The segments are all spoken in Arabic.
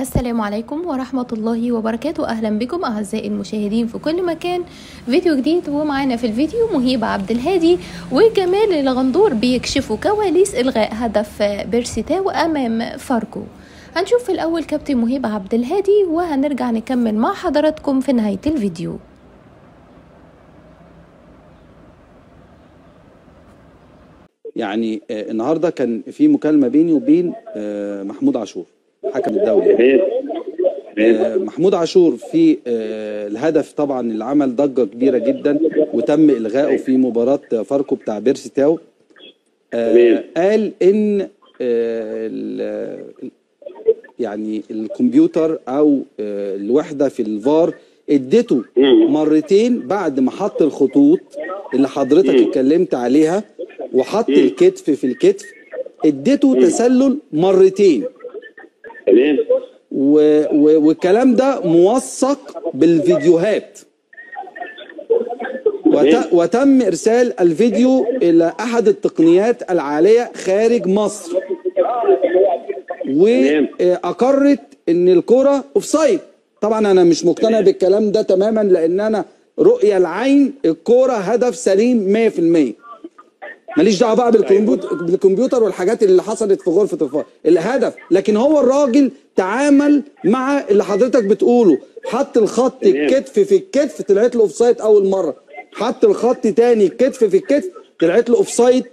السلام عليكم ورحمة الله وبركاته. أهلا بكم أعزائي المشاهدين في كل مكان. فيديو جديد ومعانا في الفيديو مهيب عبد الهادي وجمال الغندور بيكشفوا كواليس إلغاء هدف بيرسيتاو أمام فاركو. هنشوف في الأول كابتن مهيب عبد الهادي وهنرجع نكمل مع حضراتكم في نهاية الفيديو. يعني آه، النهارده كان في مكالمة بيني وبين آه، محمود عاشور. حكم الدولي آه، محمود عاشور في آه، الهدف طبعا اللي عمل ضجة كبيرة جدا وتم إلغائه في مباراة فاركو بتاع بيرسي تاو آه، قال إن يعني الكمبيوتر أو الوحدة في الفار إديته مرتين بعد ما حط الخطوط اللي حضرتك اتكلمت عليها وحط الكتف في الكتف. إديته تسلل مرتين. تمام؟ و... و... والكلام ده موثق بالفيديوهات. وت... وتم إرسال الفيديو إلى أحد التقنيات العالية خارج مصر. واقرت إن الكرة أوفسايد. طبعا أنا مش مقتنع بالكلام ده تماما لأن أنا رؤية العين الكوره هدف سليم 100% ماليش دعوة بقى بالكمبيوتر بالكمبيوتر والحاجات اللي حصلت في غرفة الفار الهدف. لكن هو الراجل تعامل مع اللي حضرتك بتقوله. حط الخط. الكتف في الكتف طلعت له offside أول مرة. حط الخط تاني الكتف في الكتف طلعت له offside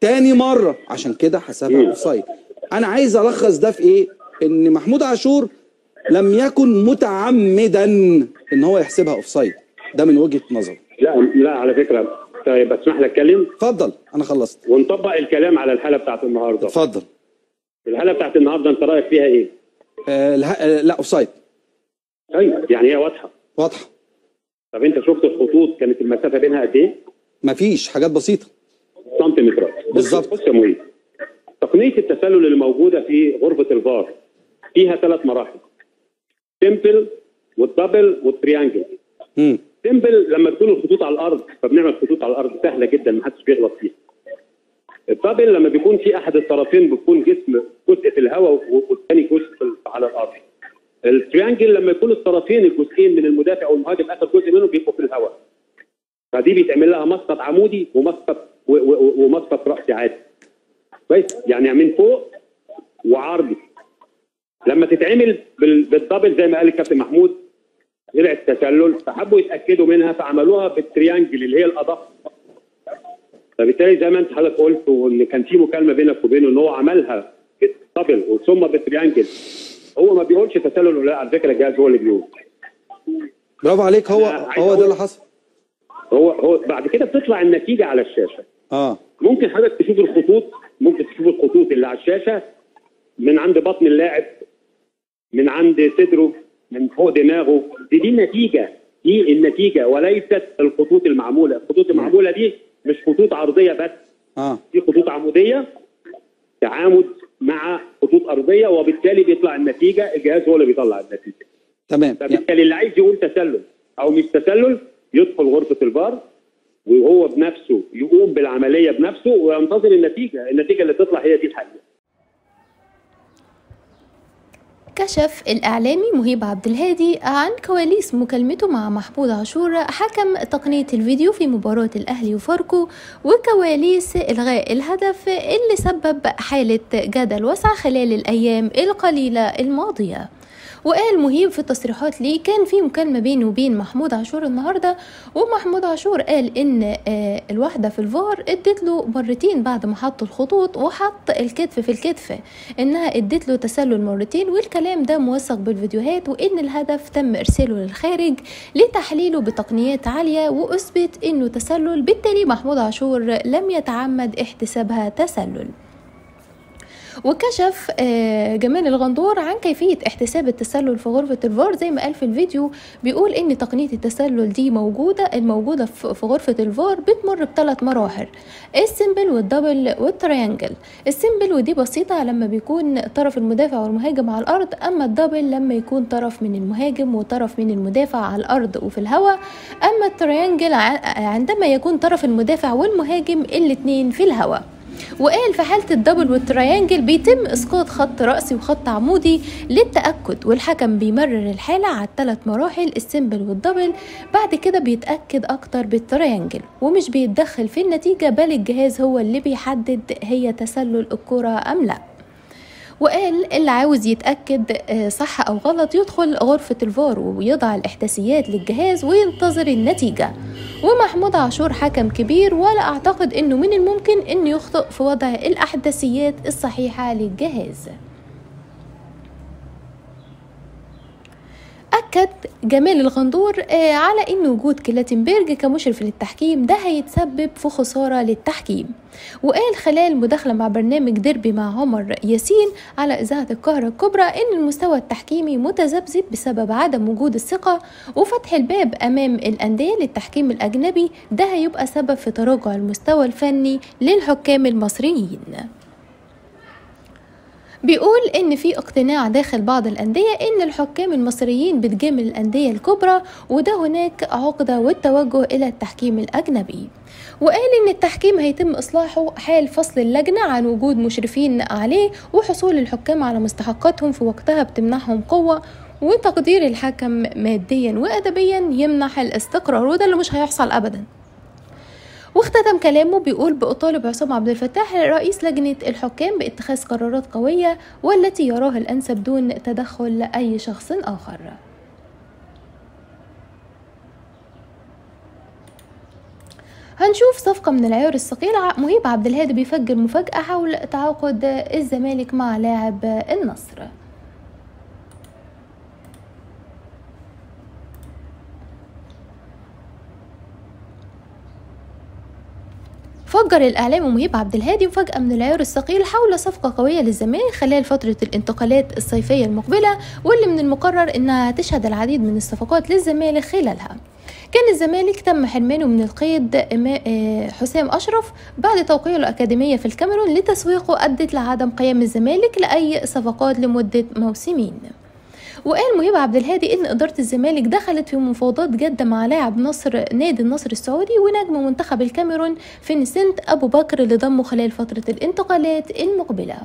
تاني مرة. عشان كده حسبها. offside أنا عايز ألخص ده في إيه؟ إن محمود عاشور لم يكن متعمدا إن هو يحسبها offside ده من وجهة نظري. لا لا على فكرة طيب اسمح لي اتكلم اتفضل أنا خلصت. ونطبق الكلام على الحاله بتاعت النهارده. اتفضل. الحاله بتاعت النهارده انت رأيك فيها إيه؟ آه آه لا أوفسايد. طيب يعني هي واضحة. واضحة. طب انت شفت الخطوط؟ كانت المسافة بينها قد إيه؟ مفيش حاجات بسيطة. سنتيمترات. بالظبط. بص يا تقنية التسلل اللي موجوده في غرفة الفار فيها ثلاث مراحل. simple وال double وال triangle امم simple لما تكون الخطوط على الأرض فبنعمل خطوط على الأرض سهلة جدا ما حدش بيغلط فيها. ال double لما بيكون في أحد الطرفين بيكون جسم جزء في الهواء والثاني جزء على الأرض. ال triangle لما يكون الطرفين الجزئين من المدافع والمهاجم آخر جزء منهم بيبقوا في الهواء. فدي بيتعمل لها مسقط عمودي ومسقط ومسقط رأسي عادي. كويس؟ يعني من فوق وعرضي. لما تتعمل بال- بال double زي ما قال الكابتن محمود طلع التسلل فحبوا يتأكدوا منها فعملوها بال triangle اللي هي الأدق. فبالتالي زي ما انت حضرتك قلت وإن كان في مكالمة بينك وبينه إن هو عملها بال double وثم بال triangle هو ما بيقولش تسلل ولا لأ على فكرة الجهاز هو اللي بيقول. برافو عليك هو هو ده اللي حصل. هو هو بعد كده بتطلع النتيجة على الشاشة. آه. ممكن حضرتك تشوف الخطوط ممكن تشوف الخطوط اللي على الشاشة من عند بطن اللاعب من عند صدره. من فوق دماغه. دي دي النتيجة. دي النتيجة. وليست الخطوط المعمولة. الخطوط المعمولة دي مش خطوط عرضية بس. آه. دي خطوط عمودية. تعامد مع خطوط أرضية وبالتالي بيطلع النتيجة. الجهاز هو اللي بيطلع النتيجة. تمام. فبالتالي اللي عايز يقول تسلل أو مش تسلل يدخل غرفة الفار وهو بنفسه يقوم بالعملية بنفسه وينتظر النتيجة، النتيجة اللي تطلع هي دي الحقيقة. كشف الإعلامي مهيب عبد الهادي عن كواليس مكالمته مع محمود عاشور حكم تقنية الفيديو في مباراة الأهلي وفاركو وكواليس إلغاء الهدف اللي سبب حالة جدل واسعة خلال الأيام القليلة الماضية. وقال مهيب في التصريحات ليه كان في مكالمة بينه وبين محمود عاشور النهاردة ومحمود عاشور قال إن آه، الواحدة في الفار ادت له مرتين بعد ما حط الخطوط وحط الكتف في الكتف إنها ادت له تسلل مرتين والكلام ده موثق بالفيديوهات وإن الهدف تم إرساله للخارج لتحليله بتقنيات عالية وأثبت إنه تسلل بالتالي محمود عاشور لم يتعمد احتسابها تسلل. وكشف آه، جمال الغندور عن كيفية احتساب التسلل في غرفة الفار زي ما قال في الفيديو بيقول إن تقنية التسلل دي موجودة الموجودة في غرفة الفار بتمر بثلاث مراحل السيمبل والدبل والتريانجل. السيمبل ودي بسيطة لما بيكون طرف المدافع والمهاجم على الأرض أما ال double لما يكون طرف من المهاجم وطرف من المدافع على الأرض وفي الهواء أما ال triangle عندما يكون طرف المدافع والمهاجم الاتنين في الهواء. وقال في حالة ال double وال triangle بيتم إسقاط خط رأسي وخط عمودي للتأكد والحكم بيمرر الحالة على الثلاث مراحل ال simple وال double. بعد كده بيتأكد أكتر بال triangle ومش بيتدخل في النتيجة بل الجهاز هو اللي بيحدد هي تسلل الكرة أم لا. وقال اللي عاوز يتأكد صح أو غلط يدخل غرفة الفار ويضع الإحداثيات للجهاز وينتظر النتيجة. ومحمود عاشور حكم كبير ولا أعتقد أنه من الممكن أنه يخطئ في وضع الأحداثيات الصحيحة للجهاز. أكد جمال الغندور على أن وجود كلاتنبرج كمشرف للتحكيم ده هيتسبب في خسارة للتحكيم. وقال خلال مداخلة مع برنامج ديربي مع عمر ياسين على إذاعة القاهرة الكبرى أن المستوى التحكيمي متذبذب بسبب عدم وجود الثقة وفتح الباب أمام الأندية للتحكيم الأجنبي ده هيبقى سبب في تراجع المستوى الفني للحكام المصريين. بيقول إن في اقتناع داخل بعض الأندية إن الحكام المصريين بتجامل الأندية الكبرى وده هناك عقدة والتوجه إلى التحكيم الأجنبي. وقال إن التحكيم هيتم إصلاحه حال فصل اللجنة عن وجود مشرفين عليه وحصول الحكام على مستحقاتهم في وقتها بتمنحهم قوة وتقدير الحكم ماديا وادبيا يمنح الاستقرار وده اللي مش هيحصل ابدا. واختتم كلامه بيقول بأطالب عصام عبد الفتاح رئيس لجنة الحكام باتخاذ قرارات قوية والتي يراها الأنسب دون تدخل أي شخص آخر. هنشوف صفقة من العيار الثقيل مهيب عبد الهادي بيفجر مفاجأة حول تعاقد الزمالك مع لاعب النصر. فجر الإعلامي مهيب عبد الهادي مفاجأة من العيار الثقيل حول صفقة قوية للزمالك خلال فترة الانتقالات الصيفية المقبلة واللي من المقرر إنها تشهد العديد من الصفقات للزمالك خلالها. كان الزمالك تم حرمانه من القيد حسام أشرف بعد توقيعه الأكاديمية في الكاميرون لتسويقه أدت لعدم قيام الزمالك لأي صفقات لمدة موسمين. وقال مهيب عبد الهادي إن إدارة الزمالك دخلت في مفاوضات جاده مع لاعب نصر نادي النصر السعودي ونجم منتخب الكاميرون فينسنت أبو بكر لضمه خلال فترة الانتقالات المقبلة.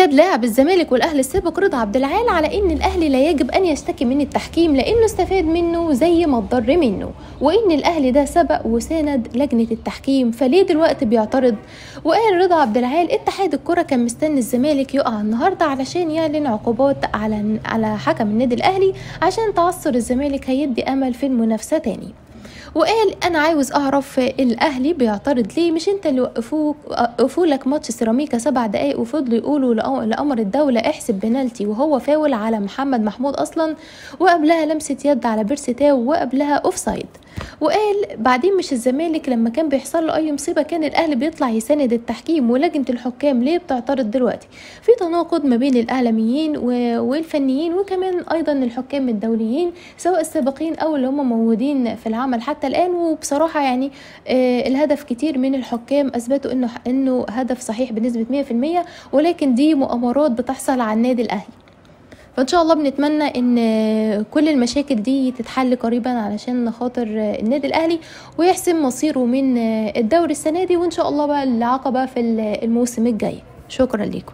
أكد لاعب الزمالك والأهلي السابق رضا عبد العال على إن الأهلي لا يجب أن يشتكي من التحكيم لأنه استفاد منه زي ما اتضر منه. وإن الأهلي ده سبق وساند لجنة التحكيم فليه دلوقتي بيعترض؟ وقال رضا عبد العال اتحاد الكرة كان مستني الزمالك يقع النهاردة علشان يعلن عقوبات على على حكم النادي الأهلي عشان تعثر الزمالك هيدي أمل في المنافسة تاني. وقال أنا عاوز أعرف الأهلي بيعترض ليه؟ مش أنت اللي وقفوك وقفوا لك ماتش سيراميكا سبع دقايق وفضلوا يقولوا لأمر الدولة احسب بنالتي وهو فاول على محمد محمود أصلا وقبلها لمسة يد على بيرسي تاو وقبلها offside وقال بعدين مش الزمالك لما كان بيحصل له أي مصيبة كان الأهلي بيطلع يساند التحكيم ولجنة الحكام ليه بتعترض دلوقتي؟ في تناقض ما بين الإعلاميين والفنيين وكمان أيضا الحكام الدوليين سواء السابقين أو اللي هم موجودين في العمل. حتى الآن وبصراحة يعني آه الهدف كتير من الحكام أثبتوا إنه إنه هدف صحيح بنسبة 100% ولكن دي مؤامرات بتحصل على النادي الأهلي. فإن شاء الله بنتمنى إن كل المشاكل دي تتحل قريبا علشان خاطر النادي الأهلي ويحسم مصيره من الدوري السنة دي وإن شاء الله بقى العقبة في الموسم الجاي. شكرا لكم